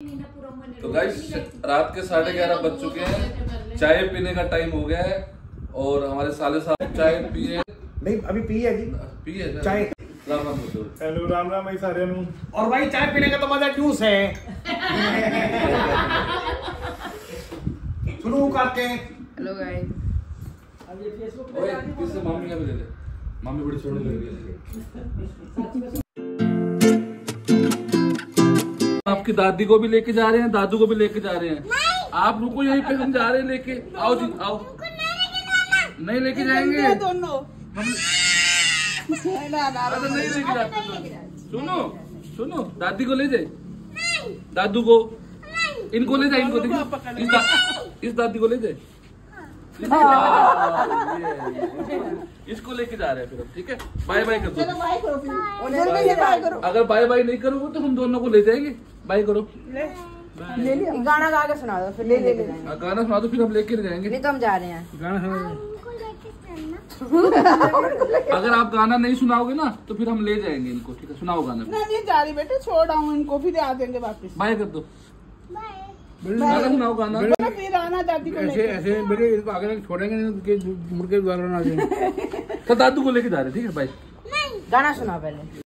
तो गाइस रात के साढ़े ग्यारह बज चुके हैं। चाय पीने का टाइम हो गया है और हमारे साले साहब चाय पिए। नहीं अभी पी है जी। पी है चाय। राम राम हेलो राम राम भाई सारे और भाई चाय पीने का तो मज़ा क्यों से शुरू करते हैं हेलो गाइस अब ये फेसबुक पे मम्मी का भी ले ले। मम्मी बड़ी छोड़ने लग रही है। आपकी दादी को भी लेके जा रहे हैं दादू को भी लेके जा रहे हैं। आप रुको यहीं पे हम जा रहे हैं लेके। आओ जी आओ। नहीं लेके जाएँगे। दोनों। नहीं लेके जाते। सुनो सुनो दादी को ले जाए। दादू को। इनको ले जाए इनको देखो इस, दादी को ले जाए। इसको- हाँ, लेके जा रहे हैं फिर हम ठीक है? बाय बाय कर दो। करो अगर बाय। बाय नहीं करोगे तो हम दोनों को ले जाएँगे। बाय करो। ले। लिया। गाना गा के सुना दो फिर ले ले ले। हाँ, गाना सुना दो फिर हम लेके जाएँगे। नहीं तो हम जा रहे हैं। गाना सुना अगर आप गाना नहीं सुनाओगे ना तो फिर हम ले जाएँगे इनको ठीक है? सुनाओ गाना। मैं नहीं जा रही बेटा छोड़ आऊँ इनको फिर आ देंगे वापस। बाय कर दो। गाना सुनाओ गाना। फिर आना दादी को ऐसे ऐसे बेटे इनको आगे छोड़ेंगे नहीं मुड़ के दोबारा ना आ तो दादू को लेके जा रहे ठीक है? भाई गाना सुनाओ पहले।